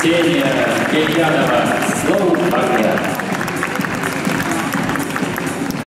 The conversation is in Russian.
Ксения Кельянова. снова огня.